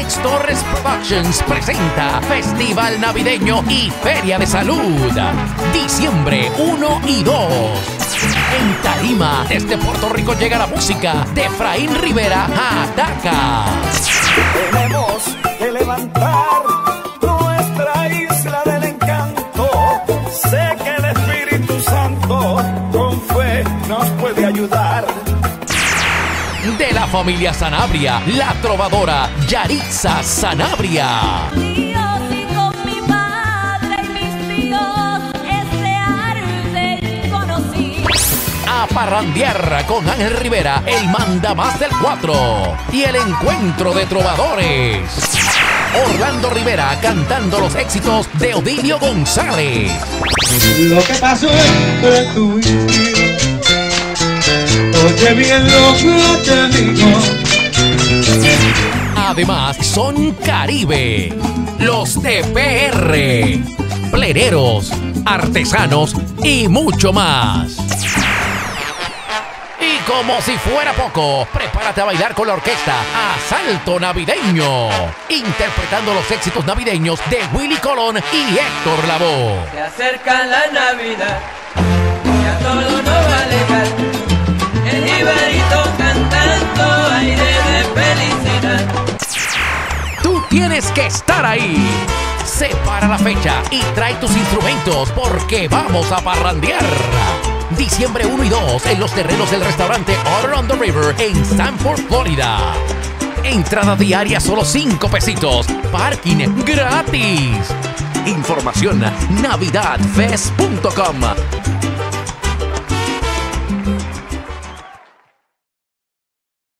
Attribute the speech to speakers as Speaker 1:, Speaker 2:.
Speaker 1: Alex Torres Productions presenta Festival Navideño y Feria de Salud. Diciembre 1 y 2. En Tarima, desde Puerto Rico llega la música de Efraín Rivera Ataca.
Speaker 2: Tenemos que levantar nuestra isla del encanto. Sé que el Espíritu Santo con fe nos puede ayudar.
Speaker 1: Familia Sanabria, la trovadora Yaritza Sanabria.
Speaker 3: Este.
Speaker 1: A parrandear con Ángel Rivera, el manda más del 4. Y el encuentro de trovadores. Orlando Rivera cantando los éxitos de Odilio González.
Speaker 4: Lo que pasó entre tú y bien lo que te digo.
Speaker 1: Además, son Caribe, los de PR, pleneros, artesanos y mucho más. Y como si fuera poco, prepárate a bailar con la orquesta Asalto Navideño, interpretando los éxitos navideños de Willy Colón y Héctor Lavoe.
Speaker 5: Se acerca la Navidad, ya todo nos va a alejar.
Speaker 1: Tienes que estar ahí. Separa la fecha y trae tus instrumentos porque vamos a parrandear. Diciembre 1 y 2 en los terrenos del restaurante Order on the River en Sanford, Florida. Entrada diaria solo 5 pesitos. Parking gratis. Información navidadfest.com